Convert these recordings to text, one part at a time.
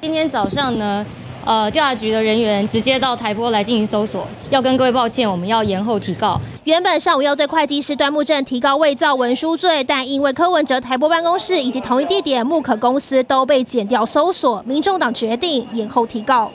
今天早上呢，呃，调查局的人员直接到台波来进行搜索，要跟各位抱歉，我们要延后提告。原本上午要对会计师端木正提告伪造文书罪，但因为柯文哲台波办公室以及同一地点木可公司都被剪掉搜索，民众党决定延后提告。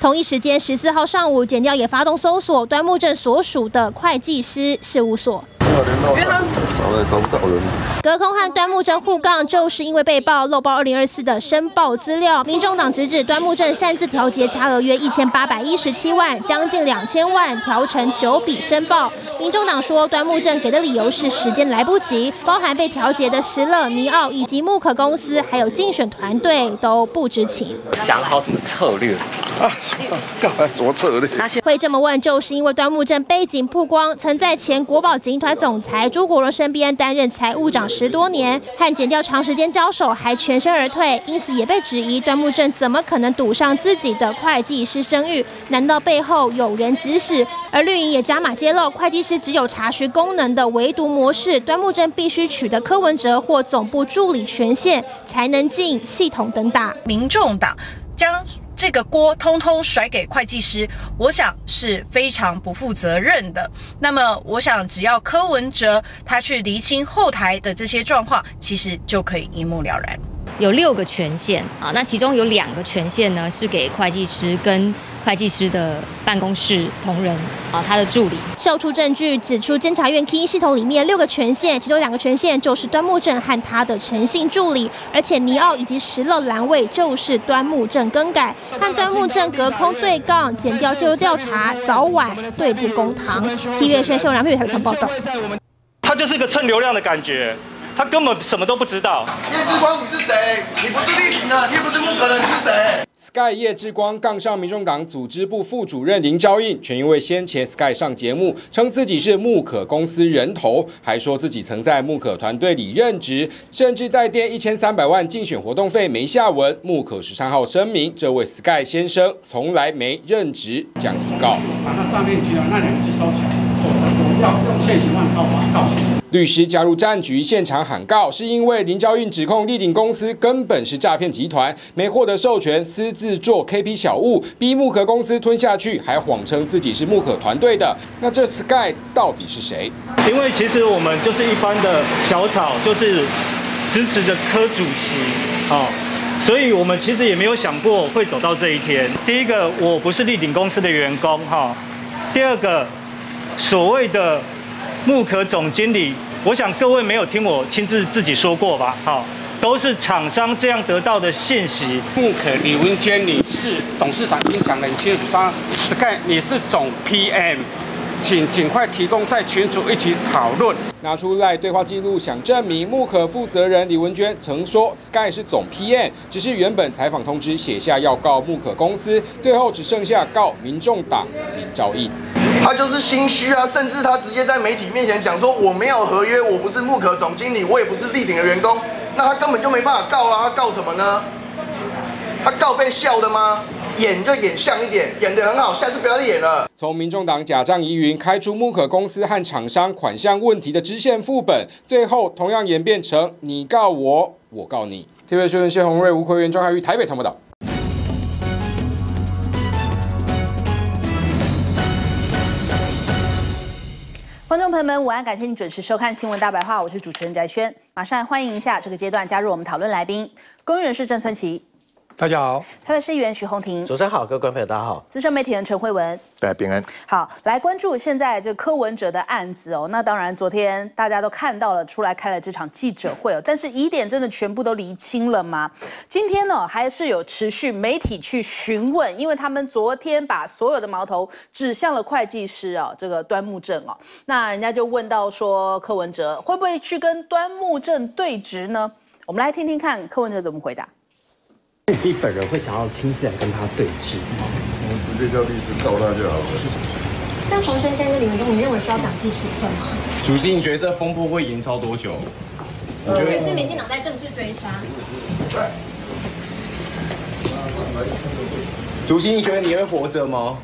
同一时间，十四号上午，检调也发动搜索端木正所属的会计师事务所。找来找不到人。隔空和端木正互杠，就是因为被曝漏报二零二四的申报资料。民众党直指端木正擅自调节差额约一千八百一十七万，将近两千万调成九笔申报。民众党说，端木正给的理由是时间来不及，包含被调节的石勒、尼奥以及木可公司，还有竞选团队都不知情。想好什么策略啊？干嘛？什么策略？会这么问，就是因为端木正背景曝光，曾在前国宝集团总总裁朱国荣身边担任财务长十多年，和检调长时间交手，还全身而退，因此也被质疑端木正怎么可能赌上自己的会计师声誉？难道背后有人指使？而绿营也加码揭露，会计师只有查询功能的唯独模式，端木正必须取得柯文哲或总部助理权限，才能进系统等打。民众党将。这个锅通通甩给会计师，我想是非常不负责任的。那么，我想只要柯文哲他去厘清后台的这些状况，其实就可以一目了然。有六个权限啊，那其中有两个权限呢是给会计师跟会计师的办公室同仁啊，他的助理。秀出证据指出，监察院 Key 系统里面六个权限，其中两个权限就是端木正和他的诚信助理，而且尼奥以及石乐蓝位就是端木正更改，和端木正隔空对杠，减掉介入调查，早晚对簿公堂。地月先秀梁佩台场报道。他就是一个蹭流量的感觉。他根本什么都不知道。叶志光，你是谁？你不是立平的，你也不是木可的，你是谁？Sky 叶志光杠上民众党组织部副主任林昭印，全因为先前 Sky 上节目称自己是木可公司人头，还说自己曾在木可团队里任职，甚至带垫一千三百万竞选活动费没下文。木可十三号声明，这位 Sky 先生从来没任职，将提告。把那诈骗集团那两只收起来，否则我要用现行犯告法告诉。律师加入战局，现场喊告，是因为林昭运指控立鼎公司根本是诈骗集团，没获得授权，私自做 KP 小物，逼木可公司吞下去，还谎称自己是木可团队的。那这 Sky 到底是谁？因为其实我们就是一般的小草，就是支持着柯主席，哦，所以我们其实也没有想过会走到这一天。第一个，我不是立鼎公司的员工，哈；第二个，所谓的。木可总经理，我想各位没有听我亲自自己说过吧？好，都是厂商这样得到的信息。木可李文娟女士董事长已经讲得很清楚，他 Sky 你是总 PM，请尽快提供在群组一起讨论。拿出来对话记录，想证明木可负责人李文娟曾说 Sky 是总 PM，只是原本采访通知写下要告木可公司，最后只剩下告民众党林兆义。他就是心虚啊，甚至他直接在媒体面前讲说我没有合约，我不是木可总经理，我也不是立鼎的员工，那他根本就没办法告啊，他告什么呢？他告被笑的吗？演就演像一点，演得很好，下次不要演了。从民众党假账疑云开出木可公司和厂商款项问题的支线副本，最后同样演变成你告我，我告你。TVB 新闻谢宏瑞、吴奎元、庄海玉台北参谋导。观众朋友们，午安！感谢你准时收看《新闻大白话》，我是主持人翟轩。马上欢迎一下这个阶段加入我们讨论来宾，公益人士郑村奇。大家好，台北市议员徐宏庭，主持人好，各位观众朋友大家好，资深媒体人陈慧文，大家平安。好，来关注现在这柯文哲的案子哦。那当然，昨天大家都看到了，出来开了这场记者会哦。但是疑点真的全部都厘清了吗？今天呢，还是有持续媒体去询问，因为他们昨天把所有的矛头指向了会计师哦，这个端木正哦。那人家就问到说，柯文哲会不会去跟端木正对质呢？我们来听听看柯文哲怎么回答。自己本人会想要亲自来跟他对峙吗？我们直接叫律师告他就好了。那冯珊珊跟李文忠，你认为需要党纪处分吗？主席，你觉得这风波会延烧多久？我觉得是民进党在政治追杀。主席，你觉得你会活着吗？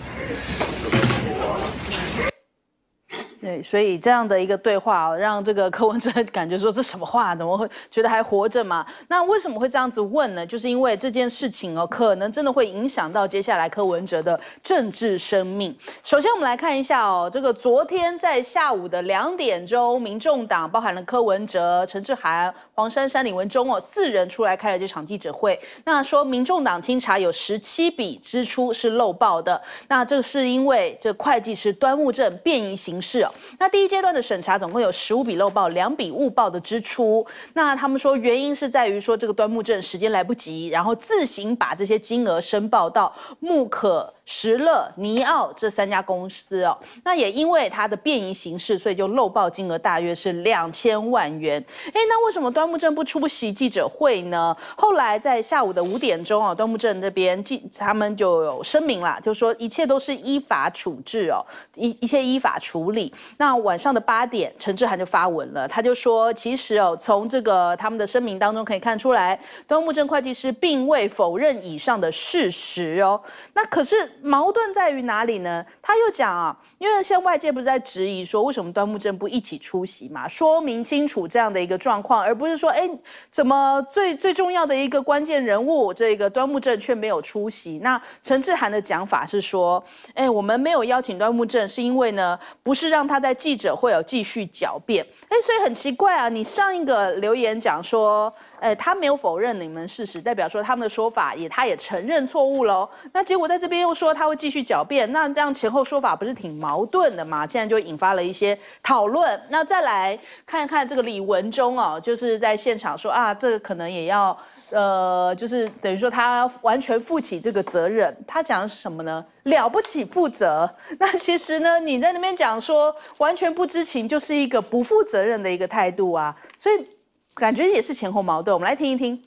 对，所以这样的一个对话、哦，让这个柯文哲 感觉说这什么话，怎么会觉得还活着嘛？那为什么会这样子问呢？就是因为这件事情哦，可能真的会影响到接下来柯文哲的政治生命。首先，我们来看一下哦，这个昨天在下午的两点钟，民众党包含了柯文哲、陈志涵、黄珊珊、李文忠哦四人出来开了这场记者会，那说民众党清查有十七笔支出是漏报的，那这是因为这会计师端木正变异形式那第一阶段的审查总共有十五笔漏报，两笔误报的支出。那他们说原因是在于说这个端木镇时间来不及，然后自行把这些金额申报到木可。石勒、尼奥这三家公司哦，那也因为它的变异形式，所以就漏报金额大约是两千万元。哎，那为什么端木正不出席记者会呢？后来在下午的五点钟哦，端木正那边记他们就有声明啦，就说一切都是依法处置哦，一一切依法处理。那晚上的八点，陈志涵就发文了，他就说，其实哦，从这个他们的声明当中可以看出来，端木正会计师并未否认以上的事实哦。那可是。矛盾在于哪里呢？他又讲啊，因为像外界不是在质疑说，为什么端木正不一起出席嘛？说明清楚这样的一个状况，而不是说，哎，怎么最最重要的一个关键人物，这个端木正却没有出席？那陈志涵的讲法是说，哎，我们没有邀请端木正，是因为呢，不是让他在记者会有继续狡辩。哎，所以很奇怪啊，你上一个留言讲说。呃，他没有否认你们事实，代表说他们的说法也，他也承认错误喽。那结果在这边又说他会继续狡辩，那这样前后说法不是挺矛盾的吗？现在就引发了一些讨论。那再来看一看这个李文忠哦，就是在现场说啊，这个可能也要，呃，就是等于说他完全负起这个责任。他讲的是什么呢？了不起负责。那其实呢，你在那边讲说完全不知情，就是一个不负责任的一个态度啊。所以。感觉也是前后矛盾，我们来听一听。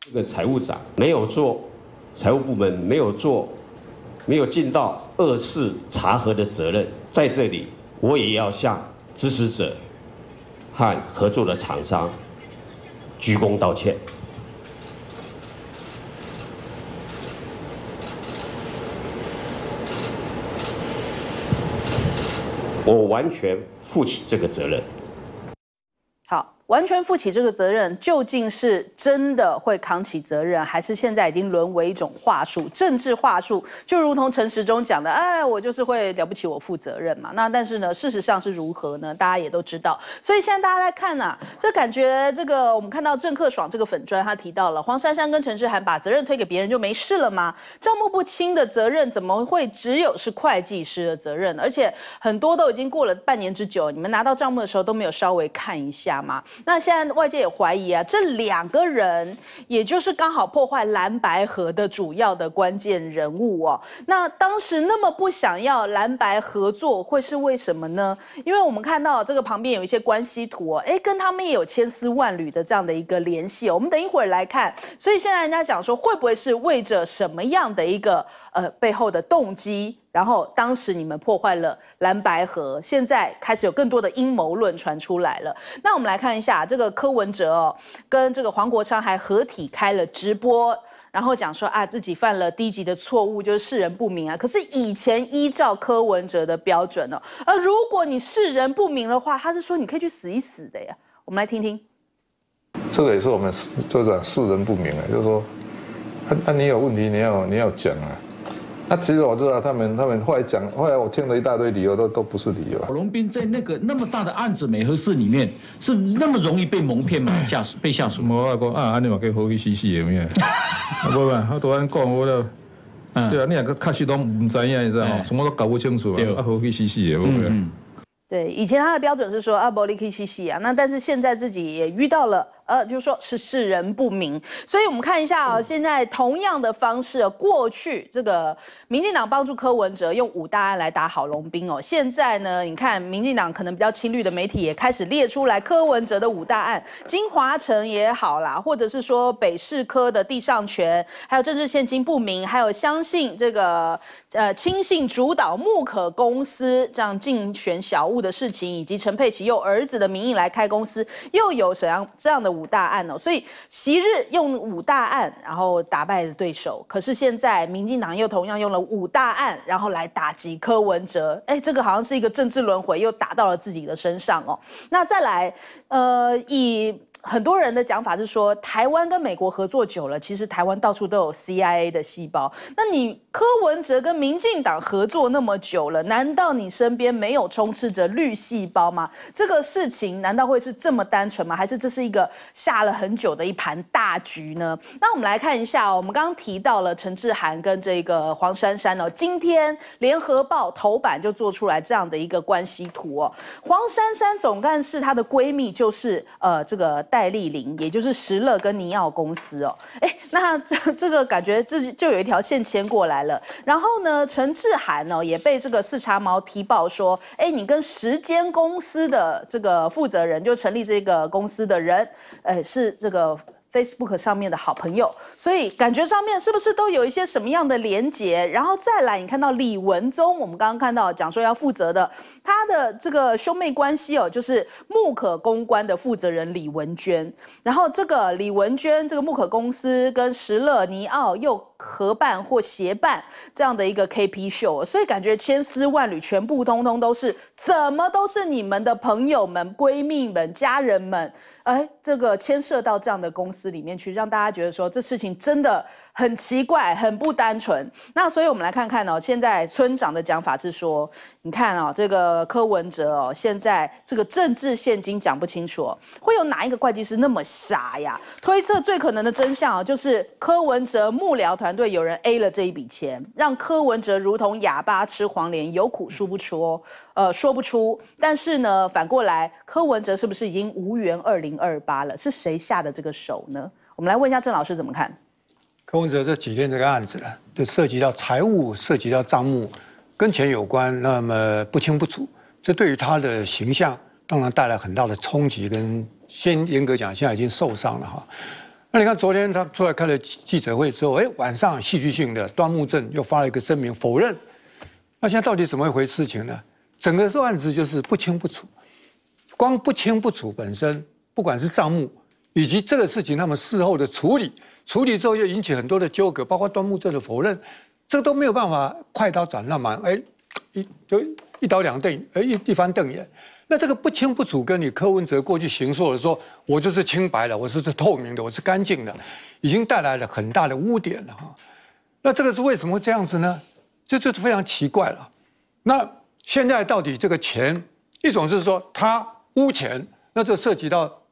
这个财务长没有做，财务部门没有做，没有尽到二次查核的责任，在这里我也要向支持者和合作的厂商鞠躬道歉。我完全负起这个责任。完全负起这个责任，究竟是真的会扛起责任，还是现在已经沦为一种话术、政治话术？就如同陈时中讲的，哎，我就是会了不起，我负责任嘛。那但是呢，事实上是如何呢？大家也都知道。所以现在大家来看呐，这感觉这个我们看到郑克爽这个粉砖，他提到了黄珊珊跟陈志涵把责任推给别人就没事了吗？账目不清的责任怎么会只有是会计师的责任？而且很多都已经过了半年之久，你们拿到账目的时候都没有稍微看一下吗？那现在外界也怀疑啊，这两个人也就是刚好破坏蓝白合的主要的关键人物哦。那当时那么不想要蓝白合作，会是为什么呢？因为我们看到这个旁边有一些关系图哦，哎，跟他们也有千丝万缕的这样的一个联系。我们等一会儿来看。所以现在人家讲说，会不会是为着什么样的一个呃背后的动机？然后当时你们破坏了蓝白河，现在开始有更多的阴谋论传出来了。那我们来看一下这个柯文哲哦，跟这个黄国昌还合体开了直播，然后讲说啊自己犯了低级的错误，就是世人不明啊。可是以前依照柯文哲的标准哦，而如果你世人不明的话，他是说你可以去死一死的呀。我们来听听，这个也是我们就是世人不明啊，就是说，那那你有问题你要你要讲啊。那其实我知道他们，他们后来讲，后来我听了一大堆理由，都都不是理由。郝龙斌在那个那么大的案子美和事里面，是那么容易被蒙骗吗？下 属被下属？我讲啊，安尼嘛可以好去死死的咩？不不，他突然讲我了，对啊，你两个确实都唔知影，你知道吗？什么都搞不清楚啊，啊好去死死的，不对？对，以前他的标准是说啊，伯利克西西啊，那但是现在自己也遇到了。呃，就是说是世人不明，所以我们看一下啊，现在同样的方式，过去这个民进党帮助柯文哲用五大案来打郝龙斌哦，现在呢，你看民进党可能比较亲绿的媒体也开始列出来柯文哲的五大案，金华城也好啦，或者是说北市科的地上权，还有政治现金不明，还有相信这个呃亲信主导木可公司这样竞选小物的事情，以及陈佩琪用儿子的名义来开公司，又有怎样这样的。五大案哦，所以昔日用五大案然后打败了对手，可是现在民进党又同样用了五大案，然后来打击柯文哲，哎，这个好像是一个政治轮回，又打到了自己的身上哦。那再来，呃，以。很多人的讲法是说，台湾跟美国合作久了，其实台湾到处都有 CIA 的细胞。那你柯文哲跟民进党合作那么久了，难道你身边没有充斥着绿细胞吗？这个事情难道会是这么单纯吗？还是这是一个下了很久的一盘大局呢？那我们来看一下，我们刚刚提到了陈志涵跟这个黄珊珊哦，今天联合报头版就做出来这样的一个关系图哦。黄珊珊总干事她的闺蜜就是呃这个戴丽玲，也就是石勒跟尼奥公司哦，哎，那这这个感觉这就有一条线牵过来了。然后呢，陈志涵呢也被这个四茶毛踢爆说，哎，你跟时间公司的这个负责人，就成立这个公司的人，哎，是这个。Facebook 上面的好朋友，所以感觉上面是不是都有一些什么样的连结？然后再来，你看到李文忠，我们刚刚看到讲说要负责的，他的这个兄妹关系哦，就是木可公关的负责人李文娟。然后这个李文娟，这个木可公司跟石勒尼奥又合办或协办这样的一个 KP 秀，所以感觉千丝万缕，全部通通都是，怎么都是你们的朋友们、闺蜜们、家人们。哎，这个牵涉到这样的公司里面去，让大家觉得说这事情真的很奇怪，很不单纯。那所以我们来看看哦，现在村长的讲法是说，你看哦，这个柯文哲哦，现在这个政治现金讲不清楚，会有哪一个会计师那么傻呀？推测最可能的真相哦，就是柯文哲幕僚团队有人 A 了这一笔钱，让柯文哲如同哑巴吃黄连，有苦说不出哦。呃，说不出。但是呢，反过来，柯文哲是不是已经无缘二零二八了？是谁下的这个手呢？我们来问一下郑老师怎么看？柯文哲这几天这个案子呢，就涉及到财务，涉及到账目，跟钱有关，那么不清不楚，这对于他的形象当然带来很大的冲击。跟先严格讲，现在已经受伤了哈。那你看昨天他出来开了记者会之后，哎，晚上戏剧性的端木正又发了一个声明否认。那现在到底怎么一回事情呢？整个这案子就是不清不楚，光不清不楚本身，不管是账目以及这个事情他们事后的处理，处理之后又引起很多的纠葛，包括端木正的否认，这都没有办法快刀斩乱麻，哎，一就一刀两断，哎一一翻瞪眼。那这个不清不楚，跟你柯文哲过去行说的说，我就是清白的，我是透明的，我是干净的，已经带来了很大的污点了哈。那这个是为什么会这样子呢？这就是非常奇怪了。那。现在到底这个钱，一种是说他污钱，那就涉及到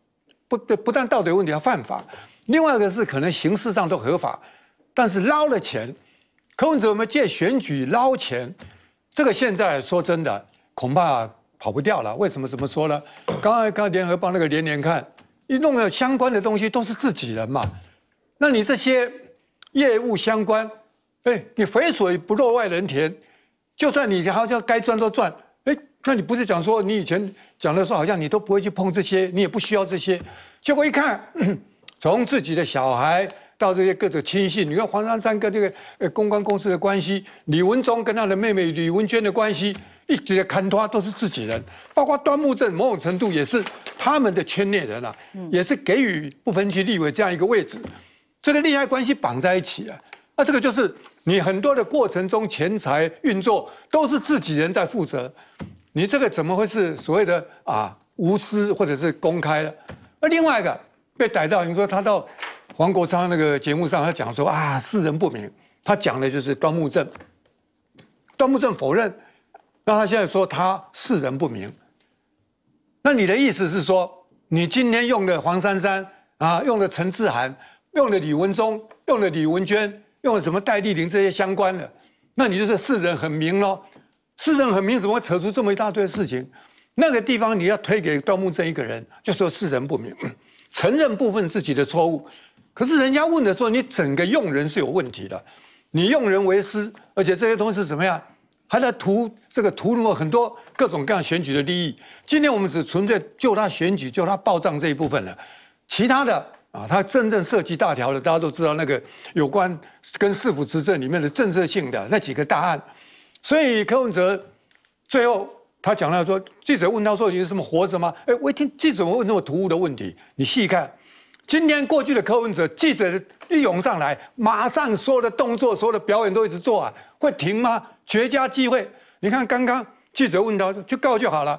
不不但道德问题要犯法，另外一个是可能形式上都合法，但是捞了钱，柯文哲我们借选举捞钱，这个现在说真的恐怕跑不掉了。为什么这么说呢？刚刚刚联合报那个连连看，一弄了相关的东西都是自己人嘛，那你这些业务相关，哎，你肥水不落外人田。就算你好像该赚都赚，哎，那你不是讲说你以前讲的说好像你都不会去碰这些，你也不需要这些，结果一看，从自己的小孩到这些各种亲信，你看黄珊珊跟这个呃公关公司的关系，李文忠跟他的妹妹李文娟的关系，一直的看托都是自己人，包括端木正某种程度也是他们的圈内人啊，也是给予不分区立委这样一个位置，这个利害关系绑在一起啊，那这个就是。你很多的过程中，钱财运作都是自己人在负责，你这个怎么会是所谓的啊无私或者是公开的？而另外一个被逮到，你说他到黄国昌那个节目上，他讲说啊世人不明，他讲的就是端木正，端木正否认，那他现在说他世人不明，那你的意思是说，你今天用的黄珊珊啊，用的陈志涵，用的李文忠，用的李文娟。用什么戴丽玲这些相关的，那你就是世人很明喽。世人很明，怎么会扯出这么一大堆事情？那个地方你要推给段木正一个人，就说世人不明，承认部分自己的错误。可是人家问的时候，你整个用人是有问题的，你用人为师，而且这些东西是怎么样？还在图这个图那么很多各种各样选举的利益。今天我们只纯粹就他选举，就他报账这一部分了，其他的。啊，他真正涉及大条的，大家都知道那个有关跟市府执政里面的政策性的那几个大案，所以柯文哲最后他讲到说，记者问他说你是什么活着吗？哎，我一听记者问这么突兀的问题，你细看，今天过去的柯文哲记者一涌上来，马上所有的动作、所有的表演都一直做啊，会停吗？绝佳机会！你看刚刚记者问他，去告就好了，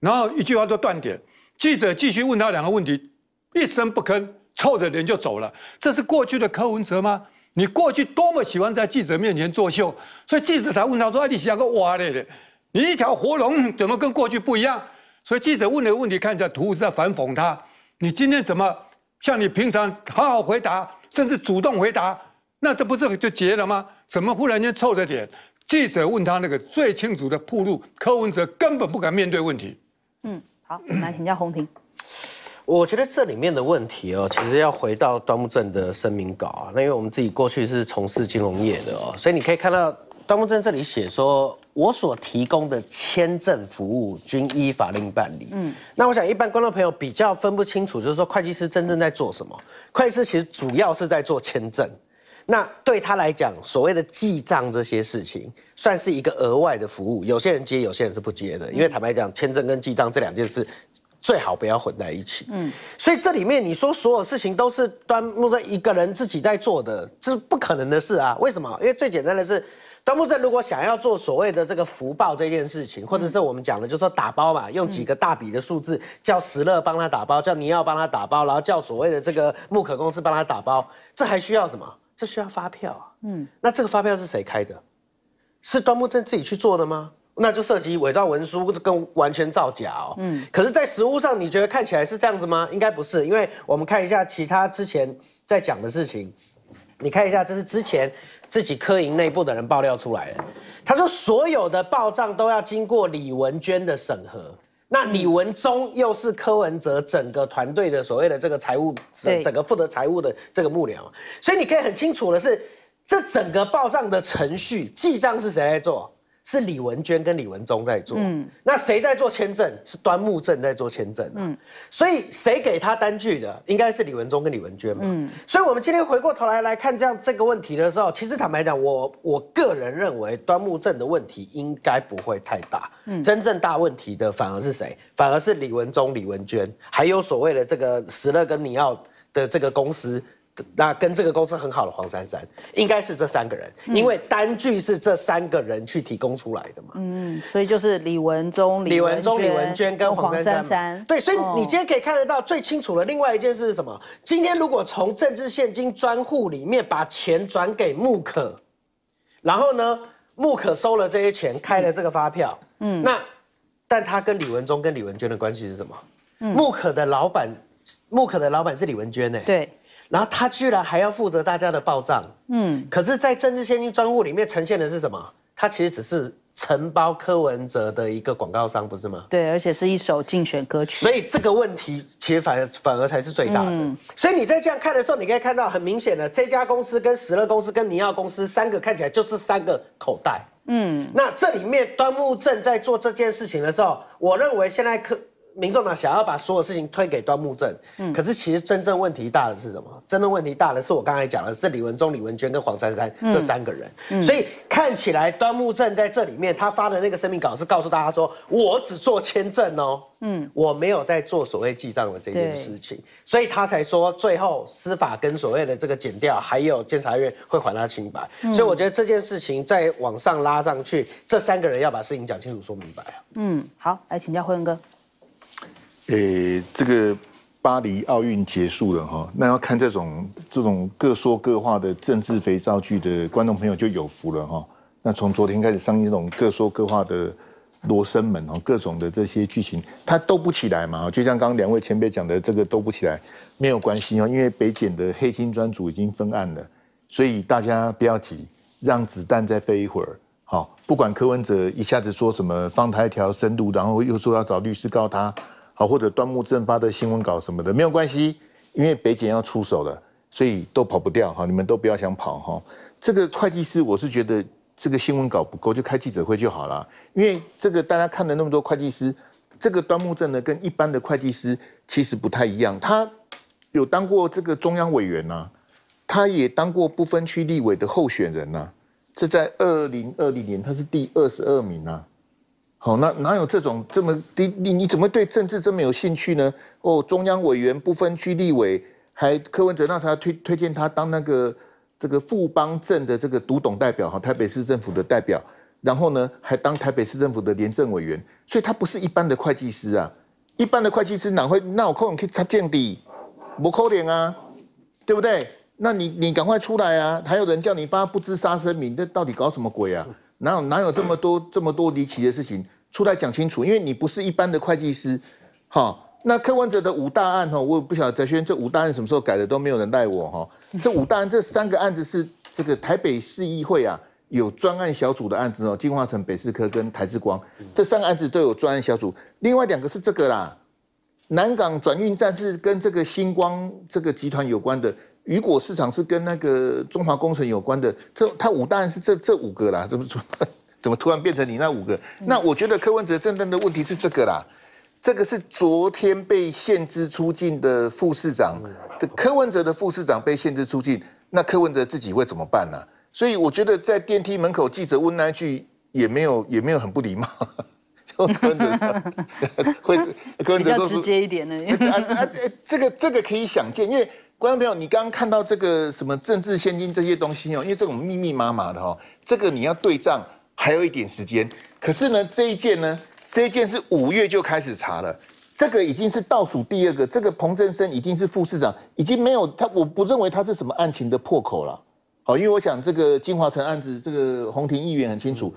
然后一句话就断点。记者继续问他两个问题，一声不吭，臭着脸就走了。这是过去的柯文哲吗？你过去多么喜欢在记者面前作秀，所以记者才问他说：“哎，你像个蛙类的，你一条活龙怎么跟过去不一样？”所以记者问的问题看起来图是在反讽他。你今天怎么像你平常好好回答，甚至主动回答，那这不是就结了吗？怎么忽然间臭着脸？记者问他那个最清楚的铺路，柯文哲根本不敢面对问题。嗯，好，我们来请教洪庭。我觉得这里面的问题哦，其实要回到端木正的声明稿啊。那因为我们自己过去是从事金融业的哦，所以你可以看到端木正这里写说，我所提供的签证服务均依法令办理。嗯，那我想一般观众朋友比较分不清楚，就是说会计师真正在做什么？会计师其实主要是在做签证。那对他来讲，所谓的记账这些事情，算是一个额外的服务。有些人接，有些人是不接的。因为坦白讲，签证跟记账这两件事。最好不要混在一起。嗯，所以这里面你说所有事情都是端木正一个人自己在做的，这是不可能的事啊！为什么？因为最简单的是，端木正如果想要做所谓的这个福报这件事情，或者是我们讲的，就说打包嘛，用几个大笔的数字叫石乐帮他打包，叫尼奥帮他打包，然后叫所谓的这个木可公司帮他打包，这还需要什么？这需要发票啊。嗯，那这个发票是谁开的？是端木正自己去做的吗？那就涉及伪造文书跟完全造假哦。嗯，可是，在实物上，你觉得看起来是这样子吗？应该不是，因为我们看一下其他之前在讲的事情，你看一下，这是之前自己科营内部的人爆料出来的。他说，所有的报账都要经过李文娟的审核。那李文忠又是柯文哲整个团队的所谓的这个财务，整整个负责财务的这个幕僚。所以你可以很清楚的是，这整个报账的程序记账是谁来做？是李文娟跟李文忠在做，嗯，那谁在做签证？是端木正在做签证，嗯，所以谁给他单据的？应该是李文忠跟李文娟嘛，嗯，所以我们今天回过头来来看这样这个问题的时候，其实坦白讲，我我个人认为端木正的问题应该不会太大，嗯，真正大问题的反而是谁？反而是李文忠、李文娟，还有所谓的这个石勒跟尼奥的这个公司。那跟这个公司很好的黄珊珊，应该是这三个人，因为单据是这三个人去提供出来的嘛。嗯，所以就是李文忠、李文忠、李文娟跟黄珊珊。对，所以你今天可以看得到最清楚的另外一件事是什么？今天如果从政治现金专户里面把钱转给穆可，然后呢，穆可收了这些钱，开了这个发票。嗯，那但他跟李文忠跟李文娟的关系是什么？穆可的老板，穆可的老板是李文娟呢？对。然后他居然还要负责大家的报账，嗯，可是，在政治现金专户里面呈现的是什么？他其实只是承包柯文哲的一个广告商，不是吗？对，而且是一首竞选歌曲。所以这个问题其实反而反而才是最大的。所以你在这样看的时候，你可以看到很明显的，这家公司跟石乐公司跟尼奥公司三个看起来就是三个口袋。嗯，那这里面端木正在做这件事情的时候，我认为现在柯。民众党想要把所有事情推给端木正，嗯，可是其实真正问题大的是什么？真正问题大的是我刚才讲的，是李文忠、李文娟跟黄珊珊这三个人。所以看起来端木正在这里面，他发的那个声明稿是告诉大家说，我只做签证哦，嗯，我没有在做所谓记账的这件事情，所以他才说最后司法跟所谓的这个检调还有监察院会还他清白。所以我觉得这件事情再往上拉上去，这三个人要把事情讲清楚、说明白啊。嗯，好，来请教辉文哥。诶，这个巴黎奥运结束了哈，那要看这种这种各说各话的政治肥皂剧的观众朋友就有福了哈。那从昨天开始上映这种各说各话的罗生门哦，各种的这些剧情，它都不起来嘛。就像刚刚两位前辈讲的，这个都不起来没有关系哦，因为北检的黑金专组已经分案了，所以大家不要急，让子弹再飞一会儿。好，不管柯文哲一下子说什么放他一条生路，然后又说要找律师告他。好，或者端木正发的新闻稿什么的没有关系，因为北检要出手了，所以都跑不掉哈。你们都不要想跑哈。这个会计师，我是觉得这个新闻稿不够，就开记者会就好了。因为这个大家看了那么多会计师，这个端木正呢跟一般的会计师其实不太一样。他有当过这个中央委员呐，他也当过不分区立委的候选人呐。这在二零二零年他是第二十二名呐。好，那哪有这种这么低？你你怎么对政治这么有兴趣呢？哦，中央委员不分区立委，还柯文哲那他推推荐他当那个这个富邦镇的这个独董代表哈，台北市政府的代表，然后呢还当台北市政府的廉政委员，所以他不是一般的会计师啊，一般的会计师哪会那有可能去插见底，不扣脸啊，对不对？那你你赶快出来啊！还有人叫你发不知杀声明，这到底搞什么鬼啊？哪有哪有这么多 这么多离奇的事情？出来讲清楚，因为你不是一般的会计师，哈。那柯文哲的五大案哈，我也不晓得翟轩这五大案什么时候改的，都没有人赖我哈。这五大案这三个案子是这个台北市议会啊有专案小组的案子哦，进化城、北市科跟台之光这三个案子都有专案小组，另外两个是这个啦，南港转运站是跟这个星光这个集团有关的。雨果市场是跟那个中华工程有关的，这它五大案是这这五个啦，怎么 怎么突然变成你那五个？那我觉得柯文哲真正的问题是这个啦，这个是昨天被限制出境的副市长，这柯文哲的副市长被限制出境，那柯文哲自己会怎么办呢？所以我觉得在电梯门口记者问那句也没有也没有很不礼貌，柯文哲 会柯文哲都直接一点呢，这个这个可以想见，因为。观众朋友，你刚刚看到这个什么政治现金这些东西哦，因为这种密密麻麻的哈，这个你要对账还有一点时间。可是呢，这一件呢，这一件是五月就开始查了，这个已经是倒数第二个，这个彭振生已经是副市长，已经没有他，我不认为他是什么案情的破口了。好，因为我想这个金华城案子，这个洪庭议员很清楚，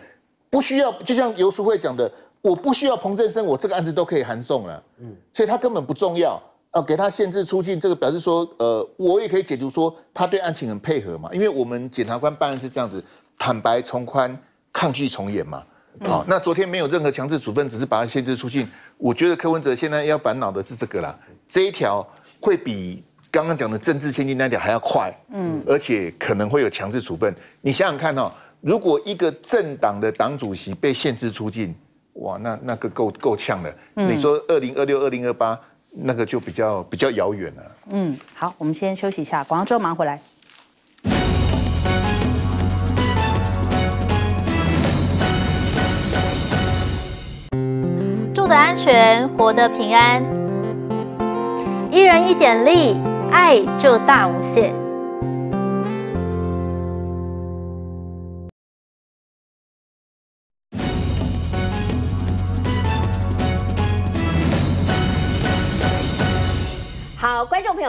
不需要，就像游淑慧讲的，我不需要彭振生，我这个案子都可以函送了，嗯，所以他根本不重要。哦，给他限制出境，这个表示说，呃，我也可以解读说，他对案情很配合嘛，因为我们检察官办案是这样子，坦白从宽，抗拒从严嘛。好，那昨天没有任何强制处分，只是把他限制出境。我觉得柯文哲现在要烦恼的是这个啦，这一条会比刚刚讲的政治现金那条还要快，嗯，而且可能会有强制处分。你想想看哦，如果一个政党的党主席被限制出境，哇，那那个够够呛的。你说二零二六、二零二八。那个就比较比较遥远了。嗯，好，我们先休息一下，广告之后马上回来。住的安全，活得平安，一人一点力，爱就大无限。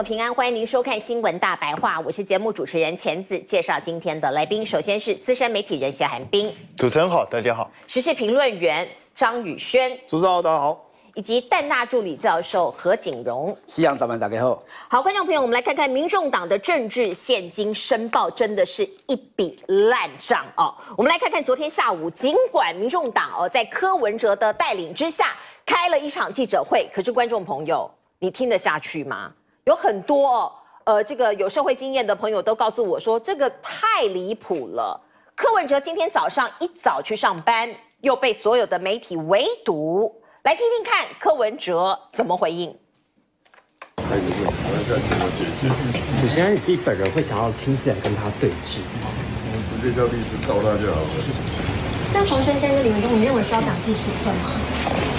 友平安，欢迎您收看《新闻大白话》，我是节目主持人钱子。介绍今天的来宾，首先是资深媒体人谢寒冰，主持人好，大家好；时事评论员张宇轩，主持人好，大家好；以及淡大助理教授何景荣，夕阳早班打开后，好，观众朋友，我们来看看民众党的政治现金申报，真的是一笔烂账哦。我们来看看昨天下午，尽管民众党哦在柯文哲的带领之下开了一场记者会，可是观众朋友，你听得下去吗？有很多呃，这个有社会经验的朋友都告诉我说，这个太离谱了。柯文哲今天早上一早去上班，又被所有的媒体围堵。来听听看柯文哲怎么回应。主持人你自己本人会想要亲自来跟他对峙吗？我们直接叫律师告他就好了。但黄珊珊跟李文忠，你认为需要党纪处分吗？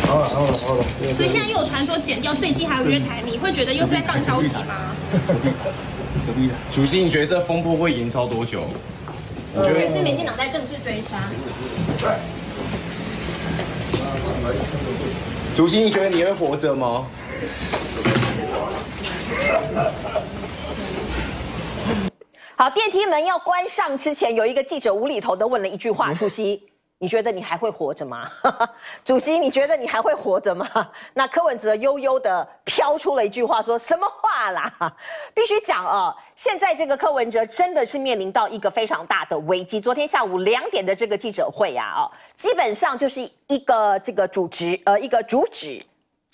好了好了好了。所以现在又有传说剪掉，最近还有约谈，你会觉得又是在放消息吗？何必？主席，你觉得这风波会延烧多久？我觉得是民进党在正式追杀。主席，你觉得你会活着吗？好，电梯门要关上之前，有一个记者无厘头的问了一句话：“主席。”你觉得你还会活着吗？主席，你觉得你还会活着吗？那柯文哲悠悠的飘出了一句话，说什么话啦？必须讲哦，现在这个柯文哲真的是面临到一个非常大的危机。昨天下午两点的这个记者会呀，哦，基本上就是一个这个主旨，呃，一个主旨，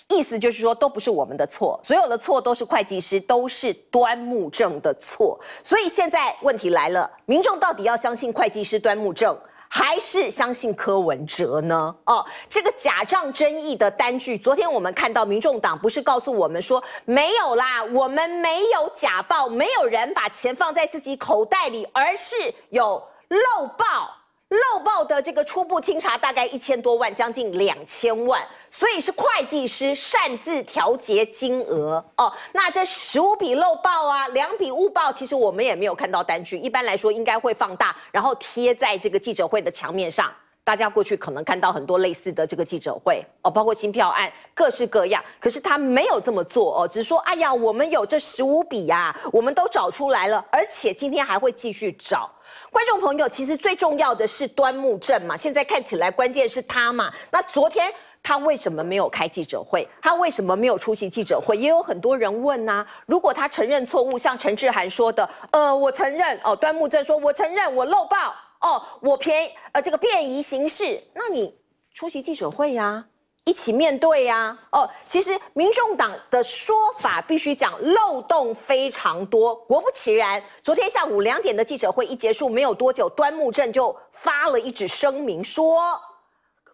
意思就是说都不是我们的错，所有的错都是会计师，都是端木正的错。所以现在问题来了，民众到底要相信会计师端木正？还是相信柯文哲呢？哦，这个假账争议的单据，昨天我们看到民众党不是告诉我们说没有啦，我们没有假报，没有人把钱放在自己口袋里，而是有漏报。漏报的这个初步清查大概一千多万，将近两千万，所以是会计师擅自调节金额哦。那这十五笔漏报啊，两笔误报，其实我们也没有看到单据。一般来说，应该会放大，然后贴在这个记者会的墙面上。大家过去可能看到很多类似的这个记者会哦，包括新票案，各式各样。可是他没有这么做哦，只是说，哎呀，我们有这十五笔呀，我们都找出来了，而且今天还会继续找。观众朋友，其实最重要的是端木正嘛，现在看起来关键是他嘛。那昨天他为什么没有开记者会？他为什么没有出席记者会？也有很多人问呐。如果他承认错误，像陈志涵说的，呃，我承认哦，端木正说，我承认我漏报。哦，我偏呃这个便宜行事，那你出席记者会呀，一起面对呀。哦，其实民众党的说法必须讲漏洞非常多。果不其然，昨天下午两点的记者会一结束没有多久，端木正就发了一纸声明，说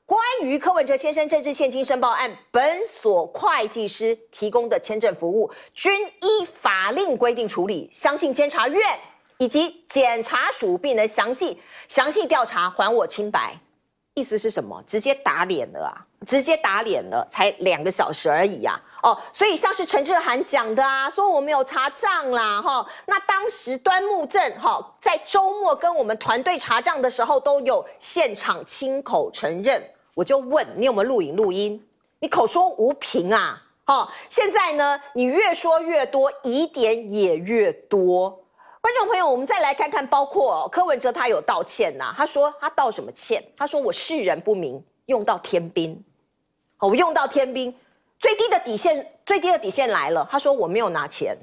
关于柯文哲先生政治现金申报案，本所会计师提供的签证服务均依法令规定处理，相信监察院以及检察署必能详细。详细调查，还我清白，意思是什么？直接打脸了啊！直接打脸了，才两个小时而已呀！哦，所以像是陈志涵讲的啊，说我们有查账啦，哈，那当时端木正哈在周末跟我们团队查账的时候，都有现场亲口承认。我就问你有没有录影录音？你口说无凭啊！哦，现在呢，你越说越多，疑点也越多。观众朋友，我们再来看看，包括柯文哲他有道歉呐。他说他道什么歉？他说我世人不明，用到天兵，好，我用到天兵，最低的底线，最低的底线来了。他说我没有拿钱。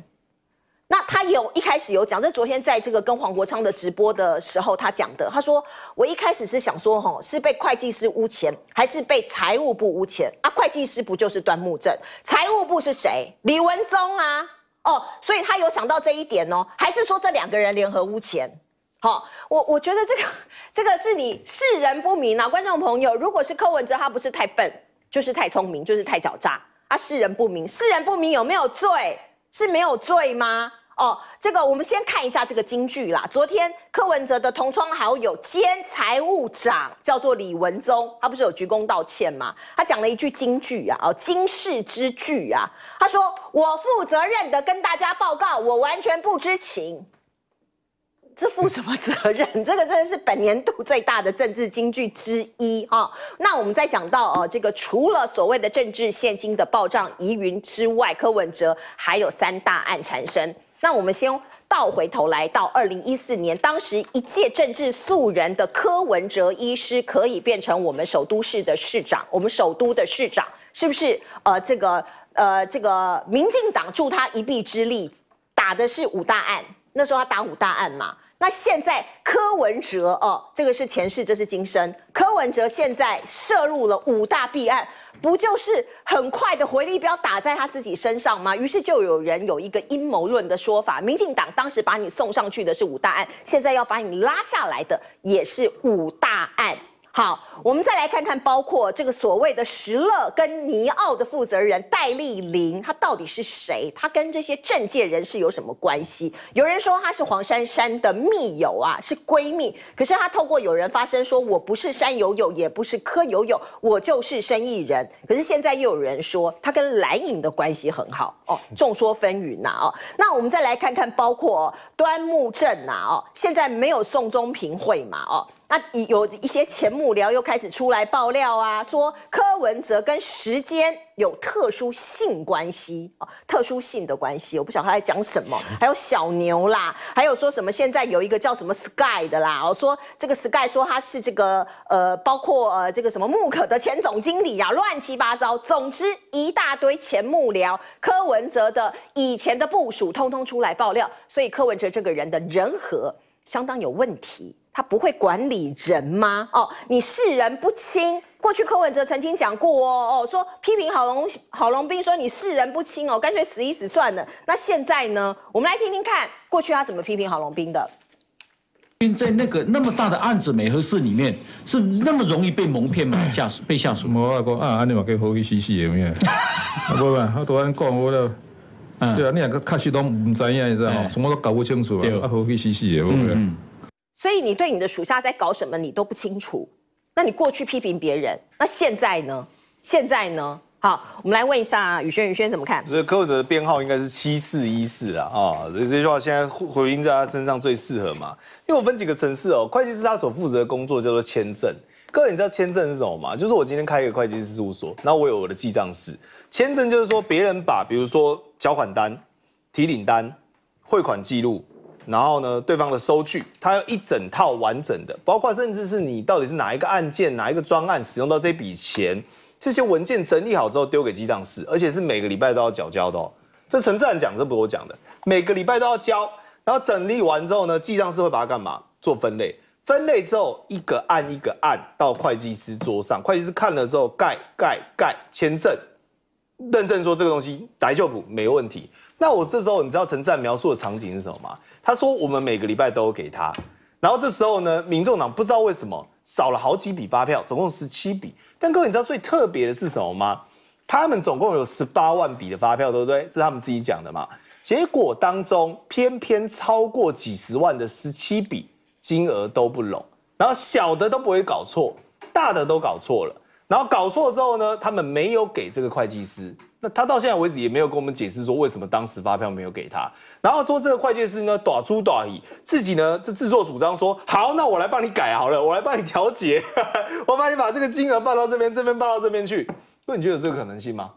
那他有一开始有讲，这昨天在这个跟黄国昌的直播的时候，他讲的。他说我一开始是想说，哈，是被会计师污钱，还是被财务部污钱？啊，会计师不就是端木正？财务部是谁？李文宗啊。哦，所以他有想到这一点哦，还是说这两个人联合污钱？好，我我觉得这个 这个是你世人不明啊，观众朋友，如果是柯文哲，他不是太笨，就是太聪明，就是太狡诈，他世人不明，世人不明有没有罪？是没有罪吗？哦，这个我们先看一下这个金句啦。昨天柯文哲的同窗好友兼财务长叫做李文宗，他不是有鞠躬道歉吗？他讲了一句金句啊，哦，惊世之句啊。他说：“我负责任的跟大家报告，我完全不知情。”这负什么责任？这个真的是本年度最大的政治金句之一啊。那我们再讲到哦，这个除了所谓的政治现金的报账疑云之外，柯文哲还有三大案缠身。那我们先倒回头来到二零一四年，当时一介政治素人的柯文哲医师可以变成我们首都市的市长，我们首都的市长是不是？呃，这个呃，这个民进党助他一臂之力，打的是五大案，那时候他打五大案嘛。那现在柯文哲哦，这个是前世，这是今生。柯文哲现在涉入了五大弊案。不就是很快的回力镖打在他自己身上吗？于是就有人有一个阴谋论的说法：，民进党当时把你送上去的是五大案，现在要把你拉下来的也是五大案。好，我们再来看看，包括这个所谓的石乐跟尼奥的负责人戴丽玲，她到底是谁？她跟这些政界人士有什么关系？有人说她是黄珊珊的密友啊，是闺蜜。可是她透过有人发声说，我不是山友友，也不是柯友友，我就是生意人。可是现在又有人说她跟蓝影的关系很好哦，众说纷纭呐哦。那我们再来看看，包括端木正呐哦，现在没有宋宗平会嘛哦。那有一些前幕僚又开始出来爆料啊，说柯文哲跟时间有特殊性关系啊，特殊性的关系，我不晓得他在讲什么。还有小牛啦，还有说什么现在有一个叫什么 Sky 的啦，哦，说这个 Sky 说他是这个呃，包括呃这个什么木可的前总经理啊，乱七八糟，总之一大堆前幕僚，柯文哲的以前的部署通通出来爆料，所以柯文哲这个人的人和相当有问题。他不会管理人吗？哦，你视人不清。过去柯文哲曾经讲过哦，哦，说批评郝龙郝龙斌说你视人不清哦，干脆死一死算了。那现在呢？我们来听听看，过去他怎么批评郝龙斌的。在那个那么大的案子美和事里面，是那么容易被蒙骗吗？下属被下属？我讲啊，安尼嘛可以好去死死的咩？不不，我都安讲我了。对啊，你两个确实都唔知影，你知道吗？什么都搞不清楚啊，好去死死的，不对？所以你对你的属下在搞什么你都不清楚。那你过去批评别人，那现在呢？现在呢？好，我们来问一下宇轩，宇轩怎么看？所以柯文哲的编号应该是七四一四啊，啊，这句话现在回应在他身上最适合嘛？因为我分几个层次哦，会计师他所负责的工作叫做签证。各位你知道签证是什么吗？就是我今天开一个会计师事务所，那我有我的记账室。签证就是说别人把比如说缴款单、提领单、汇款记录，然后呢对方的收据，他要一整套完整的，包括甚至是你到底是哪一个案件、哪一个专案使用到这笔钱。这些文件整理好之后丢给记账室，而且是每个礼拜都要缴交的。哦。这陈志远讲，这不是我讲的，每个礼拜都要交。然后整理完之后呢，记账室会把它干嘛？做分类。分类之后，一个案一个案到会计师桌上，会计师看了之后盖盖盖签证，认证说这个东西来就补没问题。那我这时候你知道陈志远描述的场景是什么吗？他说我们每个礼拜都给他。然后这时候呢，民众党不知道为什么少了好几笔发票，总共十七笔。但各位你知道最特别的是什么吗？他们总共有十八万笔的发票，对不对？这是他们自己讲的嘛。结果当中偏偏超过几十万的十七笔金额都不拢，然后小的都不会搞错，大的都搞错了。然后搞错之后呢，他们没有给这个会计师。那他到现在为止也没有跟我们解释说为什么当时发票没有给他，然后说这个会计师呢短出短意，自己呢这自作主张说好，那我来帮你改好了，我来帮你调节，我帮你把这个金额报到这边，这边报到这边去。那你觉得有这个可能性吗？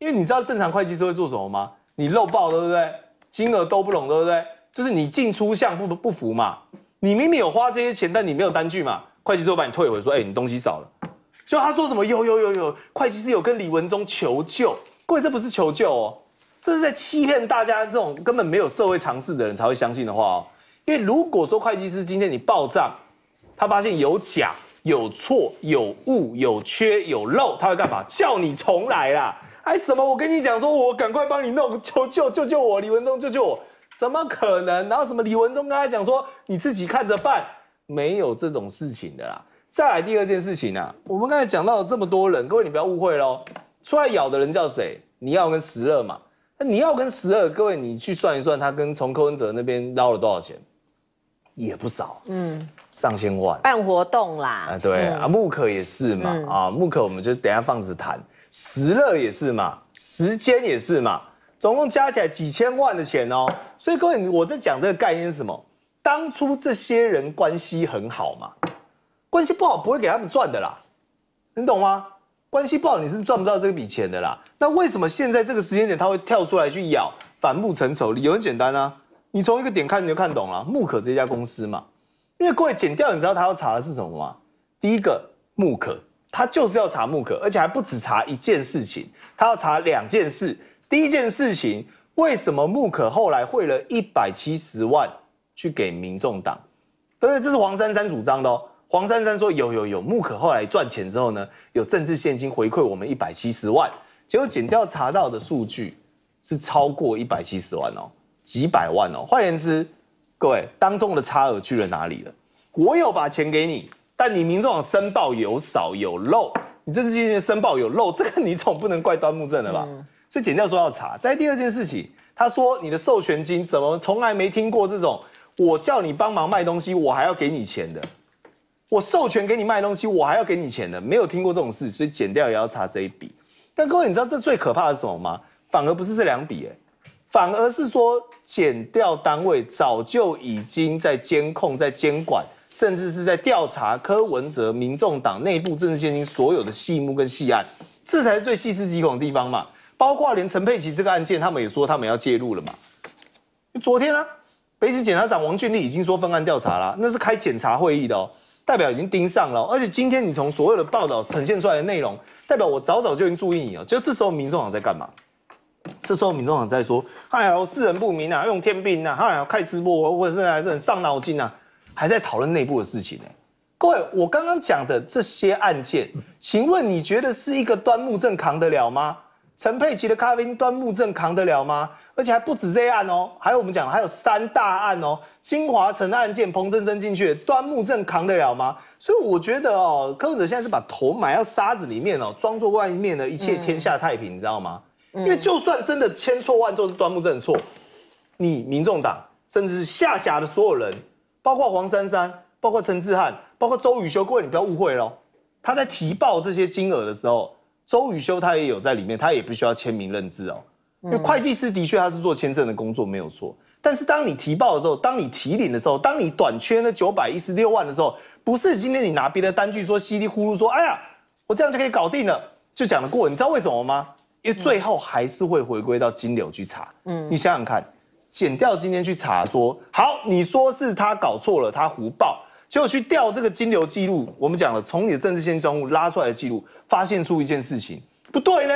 因为你知道正常会计师会做什么吗？你漏报对不对？金额都不拢对不对？就是你进出项不不符嘛。你明明有花这些钱，但你没有单据嘛，会计师会把你退回说，哎，你东西少了。就他说什么有有有有，会计师有跟李文忠求救。各位，这不是求救哦，这是在欺骗大家。这种根本没有社会常识的人才会相信的话哦。因为如果说会计师今天你报账，他发现有假、有错、有误、有缺、有漏，他会干嘛？叫你重来啦！哎，什么？我跟你讲，说我赶快帮你弄，求救，救救我！李文忠，救救我！怎么可能？然后什么？李文忠跟他讲说，你自己看着办，没有这种事情的啦。再来第二件事情啊，我们刚才讲到了这么多人，各位你不要误会喽。出来咬的人叫谁？你要跟十二嘛？那你要跟十二，各位你去算一算，他跟从柯文哲那边捞了多少钱？也不少，嗯，上千万。办活动啦，啊对啊，木可也是嘛，啊木可我们就等下放着谈。十乐也是嘛，时间也是嘛，总共加起来几千万的钱哦。所以各位，我在讲这个概念是什么？当初这些人关系很好嘛，关系不好不会给他们赚的啦，你懂吗？关系不好，你是赚不到这笔钱的啦。那为什么现在这个时间点他会跳出来去咬反目成仇？理由很简单啊，你从一个点看你就看懂了，木可这家公司嘛。因为各位剪掉，你知道他要查的是什么吗？第一个木可，他就是要查木可，而且还不止查一件事情，他要查两件事。第一件事情，为什么木可后来汇了一百七十万去给民众党？对不对？这是黄珊珊主张的哦。黄珊珊说：“有有有，木可后来赚钱之后呢，有政治现金回馈我们一百七十万。结果检调查到的数据是超过一百七十万哦，几百万哦。换言之，各位当中的差额去了哪里了？我有把钱给你，但你民众党申报有少有漏，你政治现金申报有漏，这个你总不能怪端木正了吧？所以检调说要查。在第二件事情，他说你的授权金怎么从来没听过这种？我叫你帮忙卖东西，我还要给你钱的。”我授权给你卖东西，我还要给你钱的，没有听过这种事，所以减掉也要查这一笔。但各位，你知道这最可怕的是什么吗？反而不是这两笔，哎，反而是说减掉单位早就已经在监控、在监管，甚至是在调查柯文哲、民众党内部政治现金所有的细目跟细案，这才是最细思极恐的地方嘛。包括连陈佩琪这个案件，他们也说他们要介入了嘛。昨天呢，北检检察长王俊立已经说分案调查了，那是开检察会议的哦。代表已经盯上了，而且今天你从所有的报道呈现出来的内容，代表我早早就已经注意你了。就这时候，民众党在干嘛？这时候，民众党在说：“哎呀，世人不明啊，用天兵啊，哎呀，开直播或者是还是很上脑筋啊，还在讨论内部的事情呢。”各位，我刚刚讲的这些案件，请问你觉得是一个端木正扛得了吗？陈佩琪的咖啡端木正扛得了吗？而且还不止这案哦，还有我们讲还有三大案哦，金华城案件彭真真进去，端木正扛得了吗？所以我觉得哦，柯文哲现在是把头埋到沙子里面哦，装作外面的一切天下太平，你知道吗？因为就算真的千错万错是端木正错，你民众党甚至是下辖的所有人包括黄珊珊，包括陈志汉，包括周宇修，各位你不要误会喽。他在提报这些金额的时候，周宇修他也有在里面，他也不需要签名认字哦。因为会计师的确他是做签证的工作没有错，但是当你提报的时候，当你提领的时候，当你短缺那九百一十六万的时候，不是今天你拿别的单据说稀里糊涂说，哎呀，我这样就可以搞定了，就讲得过。你知道为什么吗？因为最后还是会回归到金流去查。嗯，你想想看，减掉今天去查说，好，你说是他搞错了，他胡报，结果去调这个金流记录，我们讲了，从你的政治线专户拉出来的记录，发现出一件事情不对呢。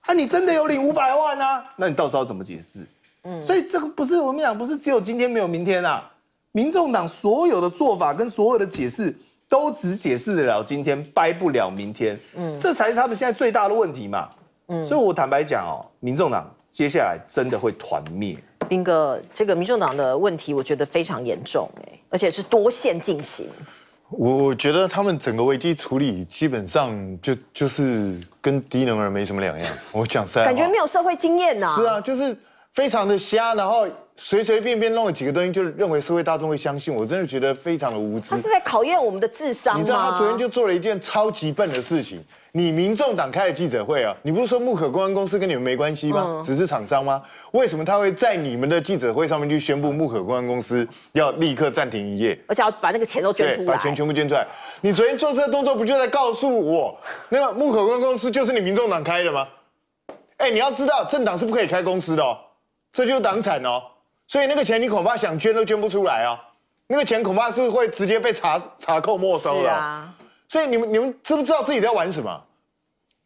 啊，你真的有领五百万啊？那你到时候怎么解释？嗯，所以这个不是我们讲，不是只有今天没有明天啊。民众党所有的做法跟所有的解释，都只解释得了今天，掰不了明天。嗯，这才是他们现在最大的问题嘛。嗯，所以我坦白讲哦，民众党接下来真的会团灭。斌哥，这个民众党的问题，我觉得非常严重哎，而且是多线进行。我我觉得他们整个危机处理基本上就就是跟低能儿没什么两样。我讲实在，感觉没有社会经验呐。是啊，就是非常的瞎，然后随随便便弄了几个东西，就认为社会大众会相信。我真的觉得非常的无知。他是在考验我们的智商？你知道他昨天就做了一件超级笨的事情。你民众党开的记者会啊，你不是说木可公关公司跟你们没关系吗？只是厂商吗？为什么他会在你们的记者会上面去宣布木可公关公司要立刻暂停营业，而且要把那个钱都捐出来，把钱全部捐出来？你昨天做这个动作，不就在告诉我，那个木可公关公司就是你民众党开的吗？哎，你要知道，政党是不可以开公司的哦，这就是党产哦，所以那个钱你恐怕想捐都捐不出来啊，那个钱恐怕是会直接被查查扣没收了。所以你们你们知不知道自己在玩什么？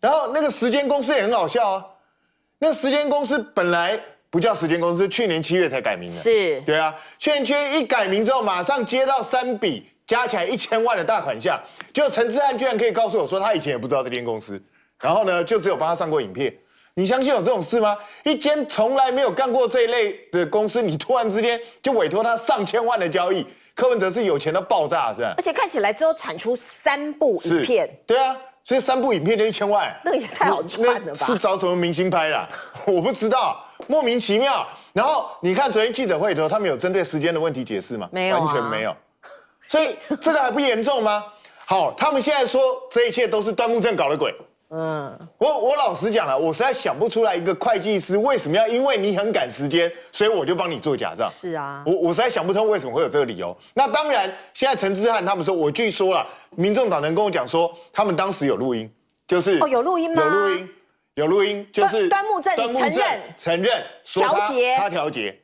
然后那个时间公司也很好笑啊，那个时间公司本来不叫时间公司，去年七月才改名的。是，对啊，去年七月一改名之后，马上接到三笔加起来一千万的大款项，就陈志汉居然可以告诉我说他以前也不知道这间公司，然后呢就只有帮他上过影片。你相信有这种事吗？一间从来没有干过这一类的公司，你突然之间就委托他上千万的交易？柯文哲是有钱到爆炸，是吧？而且看起来之后产出三部影片，对啊，所以三部影片就一千万，那个也太好赚了吧？是找什么明星拍的？我不知道，莫名其妙。然后你看昨天记者会的时候，他们有针对时间的问题解释吗？没有，完全没有。所以这个还不严重吗？好，他们现在说这一切都是端木正搞的鬼。嗯，我我老实讲了，我实在想不出来一个会计师为什么要因为你很赶时间，所以我就帮你做假账。是啊，我我实在想不通为什么会有这个理由。那当然，现在陈志汉他们说，我据说了，民众党人跟我讲说，他们当时有录音，就是哦有录音吗？有录音，有录音，就是端木正承认承认调节他调节，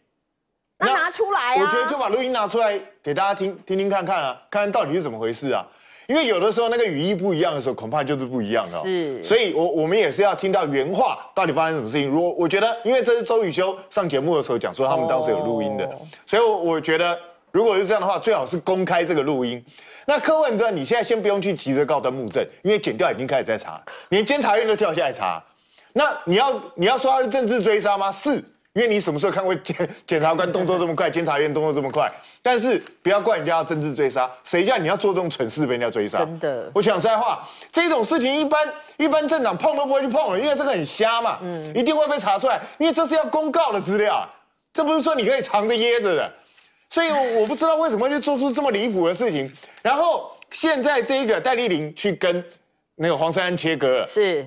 那拿出来啊！我觉得就把录音拿出来给大家听听听看看啊，看看到底是怎么回事啊。因为有的时候那个语义不一样的时候，恐怕就是不一样的。是，所以我我们也是要听到原话，到底发生什么事情。如果我觉得，因为这是周宇修上节目的时候讲说，他们当时有录音的，所以我我觉得，如果是这样的话，最好是公开这个录音。那柯文哲，你现在先不用去急着告端木正，因为检调已经开始在查，连监察院都跳下来查。那你要 你要说他是政治追杀吗？是。因为你什么时候看过检检察官动作这么快，监察院动作这么快？但是不要怪人家要政治追杀，谁叫你要做这种蠢事被人家追杀？真的，我讲实在话，这种事情一般一般政党碰都不会去碰了，因为这个很瞎嘛，嗯，一定会被查出来，因为这是要公告的资料，这不是说你可以藏着掖着的，所以我不知道为什么会做出这么离谱的事情。然后现在这个戴丽玲去跟那个黄珊珊切割了，是，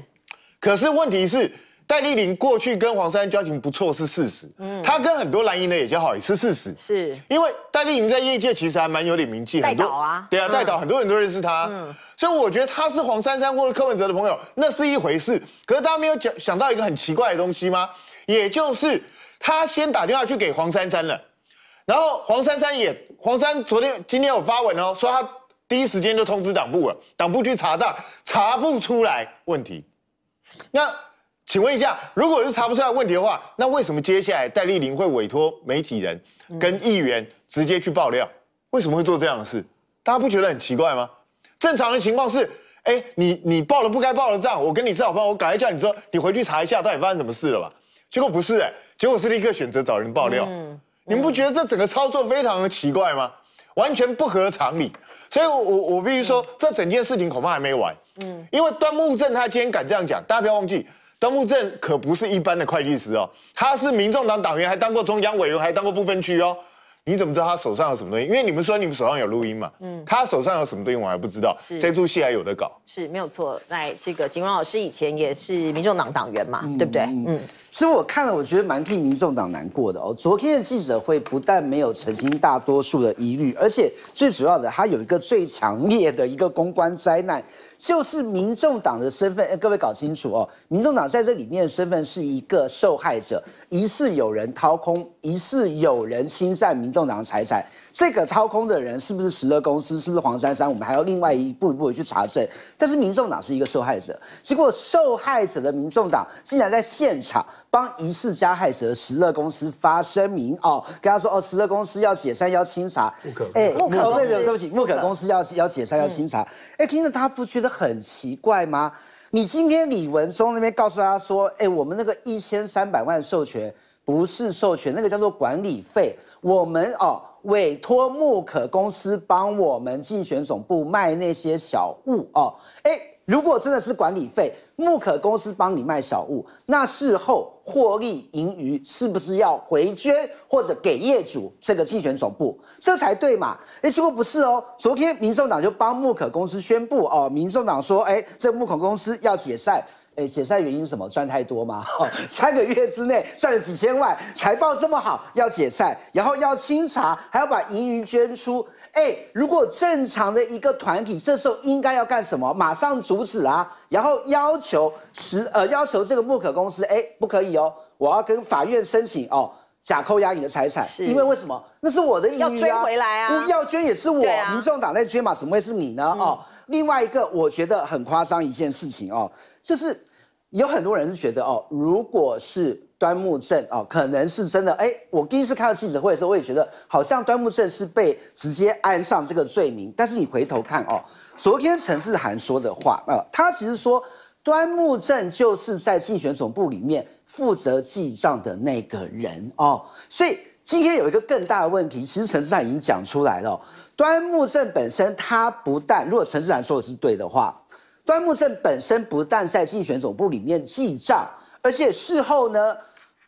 可是问题是。戴丽玲过去跟黄珊交情不错是事实，嗯，她跟很多蓝营的也交好也是事实，是。因为戴丽玲在业界其实还蛮有点名气，代导啊，对啊，代导很多人都认识她，嗯，所以我觉得她是黄珊珊或者柯文哲的朋友那是一回事，可是大家没有讲想到一个很奇怪的东西吗？也就是他先打电话去给黄珊珊了，然后黄珊珊也黄珊昨天今天有发文哦，说他第一时间就通知党部了，党部去查账查不出来问题，那。请问一下，如果是查不出来问题的话，那为什么接下来戴丽玲会委托媒体人跟议员直接去爆料？为什么会做这样的事？大家不觉得很奇怪吗？正常的情况是，哎，你你报了不该报的账，我跟你是好朋友，我赶快叫你说，你回去查一下到底发生什么事了吧？结果不是，哎，结果是立刻选择找人爆料。嗯你们不觉得这整个操作非常的奇怪吗？完全不合常理。所以，我我必须说，这整件事情恐怕还没完。嗯，因为端木正他今天敢这样讲，大家不要忘记。端木正可不是一般的会计师哦，他是民众党党员，还当过中央委员，还当过部分区哦。你怎么知道他手上有什么东西？因为你们说你们手上有录音嘛，嗯，他手上有什么东西我还不知道。是这出戏还有的搞。是没有错。来，这个景荣老师以前也是民众党党员嘛，对不对？嗯，所以我看了，我觉得蛮替民众党难过的哦。昨天的记者会不但没有澄清大多数的疑虑，而且最主要的，它有一个最强烈的一个公关灾难，就是民众党的身份。哎，各位搞清楚哦，民众党在这里面的身份是一个受害者，疑似有人掏空，疑似有人侵占民众党的财产。这个掏空的人是不是石乐公司？是不是黄珊珊？我们还要另外一步一步的去查证。但是民众党是一个受害者，结果受害者的民众党竟然在现场帮疑似加害者石乐公司发声明哦，跟他说哦，石乐公司要解散要清查。哎，木可公司对不起，木可公司要要解散要清查。哎，听着他不觉得很奇怪吗？你今天李文忠那边告诉他说，哎，我们那个一千三百万授权不是授权，那个叫做管理费，我们哦。委托木可公司帮我们竞选总部卖那些小物哦，哎，如果真的是管理费，木可公司帮你卖小物，那事后获利盈余是不是要回捐或者给业主这个竞选总部，这才对嘛？哎，结果不是哦，昨天民众党就帮木可公司宣布哦，民众党说，哎，这木可公司要解散。哎，解散原因是什么？赚太多吗？三个月之内赚了几千万，财报这么好，要解散，然后要清查，还要把盈余捐出。哎，如果正常的一个团体，这时候应该要干什么？马上阻止啊，然后要求实呃要求这个木可公司，哎，不可以哦，我要跟法院申请哦，假扣押你的财产，因为为什么？那是我的盈余啊，要追回来啊，要捐也是我，民众党在捐嘛，怎么会是你呢？哦，另外一个我觉得很夸张一件事情哦。就是有很多人是觉得哦，如果是端木正哦，可能是真的。哎，我第一次看到记者会的时候，我也觉得好像端木正是被直接安上这个罪名。但是你回头看哦，昨天陈世涵说的话啊，他其实说端木正就是在竞选总部里面负责记账的那个人哦。所以今天有一个更大的问题，其实陈世涵已经讲出来了。端木正本身他不但，如果陈世涵说的是对的话。端木正本身不但在竞选总部里面记账，而且事后呢，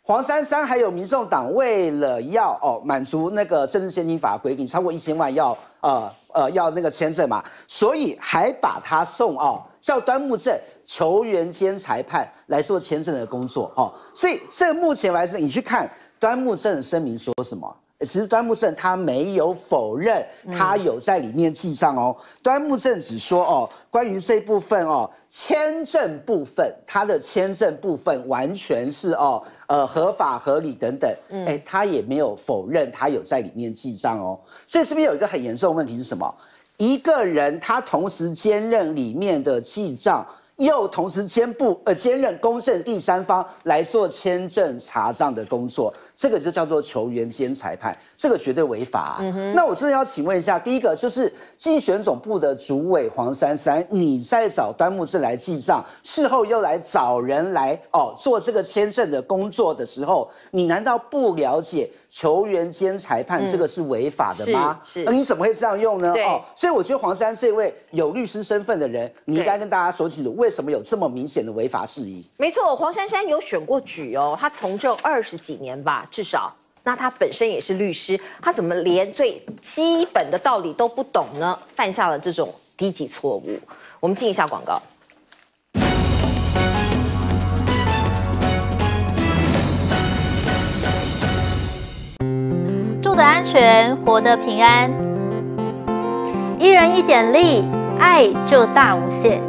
黄珊珊还有民众党为了要哦满足那个政治献金法规定，超过一千万要呃呃要那个签证嘛，所以还把他送哦叫端木正球员兼裁判来做签证的工作哦，所以这目前来说，你去看端木正的声明说什么？其实端木正他没有否认他有在里面记账哦，端木正只说哦，关于这部分哦，签证部分，他的签证部分完全是哦，呃，合法合理等等，哎，他也没有否认他有在里面记账哦，所以是不是有一个很严重的问题是什么？一个人他同时兼任里面的记账。又同时兼部呃兼任公正第三方来做签证查账的工作，这个就叫做球员兼裁判，这个绝对违法。那我真的要请问一下，第一个就是竞选总部的主委黄珊珊，你在找端木正来记账，事后又来找人来哦做这个签证的工作的时候，你难道不了解球员兼裁判这个是违法的吗？是，那你怎么会这样用呢？哦，所以我觉得黄珊这位有律师身份的人，你应该跟大家说清楚为。为什么有这么明显的违法事宜？没错，黄珊珊有选过举哦，他从政二十几年吧，至少。那他本身也是律师，他怎么连最基本的道理都不懂呢？犯下了这种低级错误。我们进一下广告。住得安全，活得平安，一人一点力，爱就大无限。